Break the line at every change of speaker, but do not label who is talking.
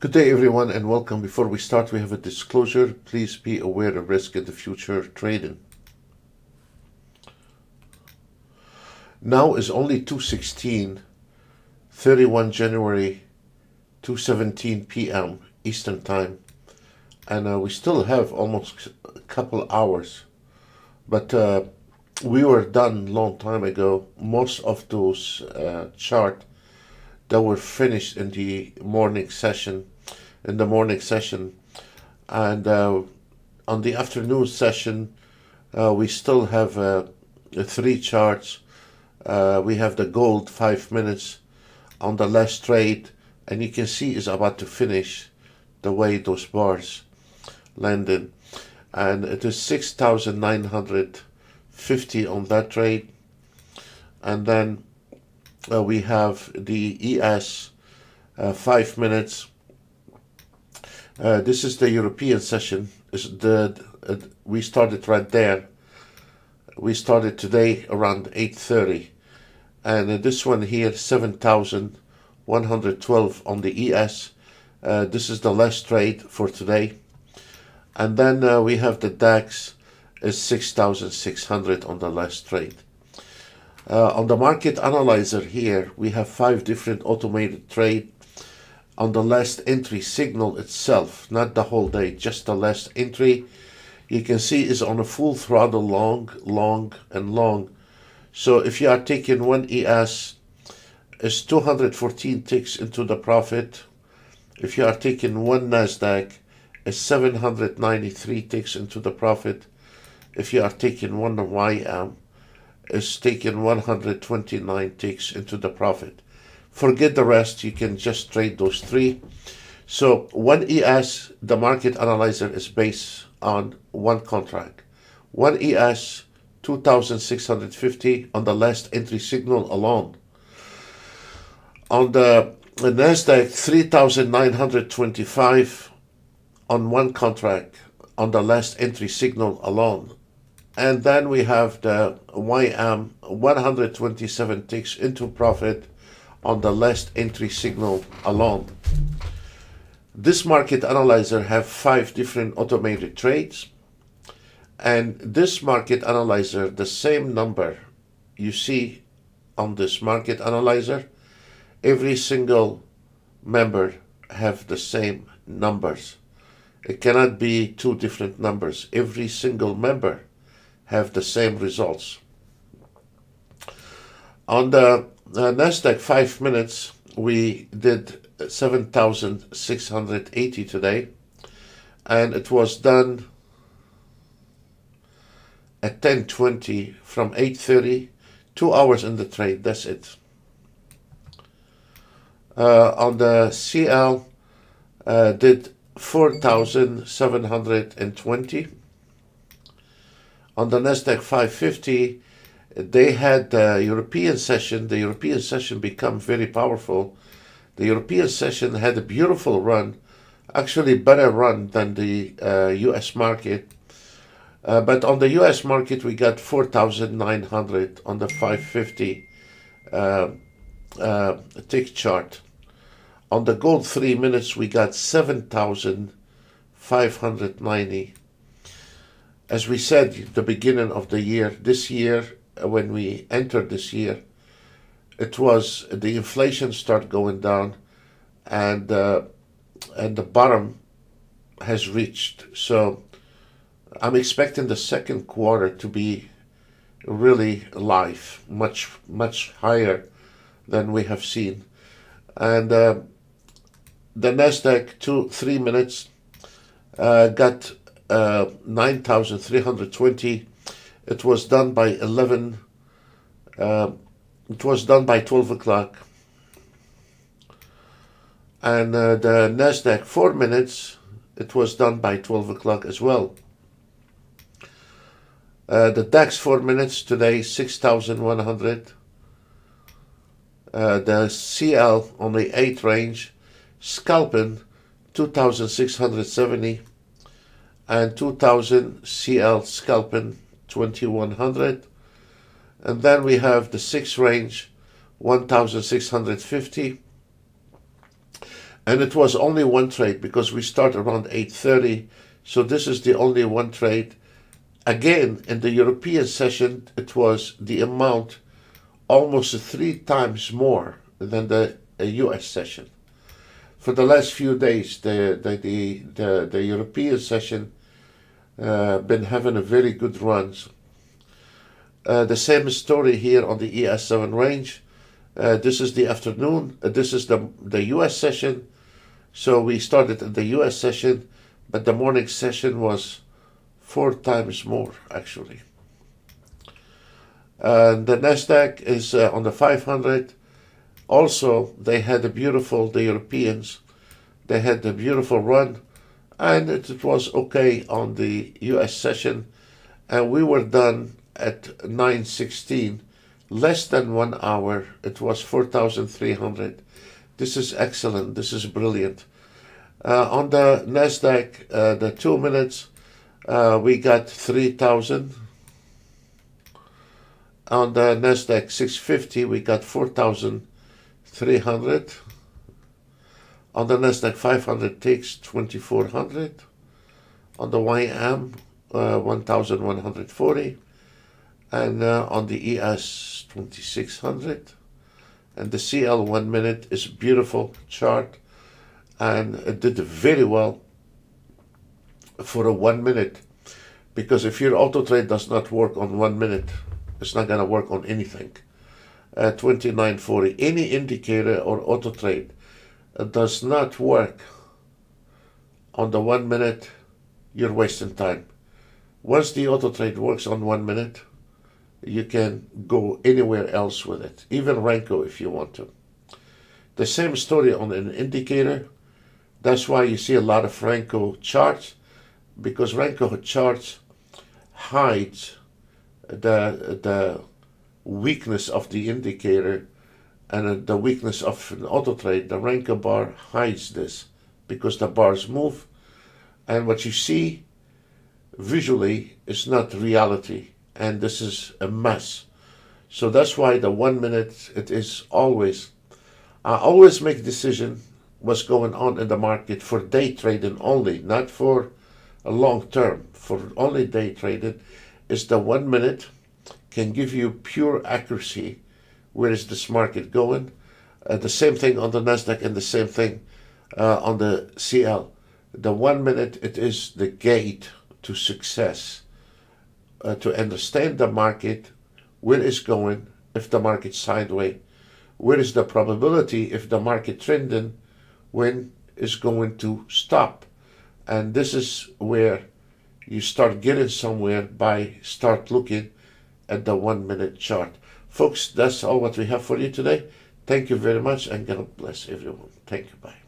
Good day, everyone, and welcome. Before we start, we have a disclosure. Please be aware of risk in the future trading. Now is only 2.16, 31 January, 2.17 p.m. Eastern Time. And uh, we still have almost a couple hours. But uh, we were done long time ago. Most of those uh, chart that were finished in the morning session in the morning session. And uh, on the afternoon session, uh, we still have uh, three charts. Uh, we have the gold five minutes on the last trade, and you can see it's about to finish the way those bars landed. And it is 6,950 on that trade. And then uh, we have the ES uh, five minutes uh, this is the European session. Is the uh, we started right there. We started today around 8:30, and uh, this one here 7,112 on the ES. Uh, this is the last trade for today, and then uh, we have the DAX is 6,600 on the last trade. Uh, on the market analyzer here, we have five different automated trade on the last entry signal itself, not the whole day, just the last entry, you can see is on a full throttle long, long, and long. So if you are taking one ES, it's 214 ticks into the profit. If you are taking one NASDAQ, it's 793 ticks into the profit. If you are taking one YM, it's taking 129 ticks into the profit. Forget the rest. You can just trade those three. So one ES, the market analyzer is based on one contract. One ES, 2,650 on the last entry signal alone. On the NASDAQ, 3,925 on one contract on the last entry signal alone. And then we have the YM 127 ticks into profit on the last entry signal alone. This market analyzer have five different automated trades and this market analyzer, the same number you see on this market analyzer, every single member have the same numbers. It cannot be two different numbers. Every single member have the same results. On the uh, Nasdaq five minutes, we did 7,680 today, and it was done at 10:20 from 8:30, two hours in the trade. That's it. Uh, on the CL, uh, did 4,720. On the Nasdaq 550 they had the European session. The European session become very powerful. The European session had a beautiful run, actually better run than the uh, U.S. market. Uh, but on the U.S. market, we got 4,900 on the 550 uh, uh, tick chart. On the gold three minutes, we got 7,590. As we said, the beginning of the year, this year when we entered this year, it was the inflation start going down, and uh, and the bottom has reached. So I'm expecting the second quarter to be really live, much much higher than we have seen, and uh, the Nasdaq two three minutes uh, got uh, nine thousand three hundred twenty it was done by 11, uh, it was done by 12 o'clock. And uh, the NASDAQ 4 minutes, it was done by 12 o'clock as well. Uh, the DAX 4 minutes today, 6,100. Uh, the CL on the 8 range, scalping 2,670 and 2,000 CL scalping 2100 and then we have the 6 range 1650 and it was only one trade because we start around 8.30 so this is the only one trade. Again in the european session it was the amount almost three times more than the uh, us session for the last few days the the the, the, the european session uh, been having a very good runs uh, the same story here on the es7 range uh, this is the afternoon uh, this is the the us session so we started at the US session, but the morning session was four times more actually. And the Nasdaq is uh, on the 500. Also, they had a beautiful, the Europeans, they had a beautiful run, and it, it was okay on the US session. And we were done at 9.16, less than one hour. It was 4,300 this is excellent. This is brilliant. Uh, on the Nasdaq, uh, the two minutes, uh, we got 3,000. On the Nasdaq 650, we got 4,300. On the Nasdaq 500 takes 2,400. On the YM, uh, 1,140. And uh, on the ES, 2,600 and the CL one minute is beautiful chart and it did very well for a one minute because if your auto trade does not work on one minute it's not going to work on anything uh, 2940 any indicator or auto trade does not work on the one minute you're wasting time once the auto trade works on one minute you can go anywhere else with it, even Renko if you want to. The same story on an indicator. That's why you see a lot of Renko charts, because Renko charts hides the the weakness of the indicator and uh, the weakness of an auto trade. The Renko bar hides this because the bars move, and what you see visually is not reality and this is a mess. So that's why the one minute it is always. I always make decision what's going on in the market for day trading only, not for a long term. For only day trading, is the one minute can give you pure accuracy. Where is this market going? Uh, the same thing on the Nasdaq and the same thing uh, on the CL. The one minute it is the gate to success uh, to understand the market, where is going, if the market sideways, where is the probability if the market trending, when is going to stop. And this is where you start getting somewhere by start looking at the one minute chart. Folks, that's all what we have for you today. Thank you very much and God bless everyone. Thank you. Bye.